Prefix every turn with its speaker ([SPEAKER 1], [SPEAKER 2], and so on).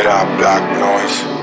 [SPEAKER 1] Made out black noise.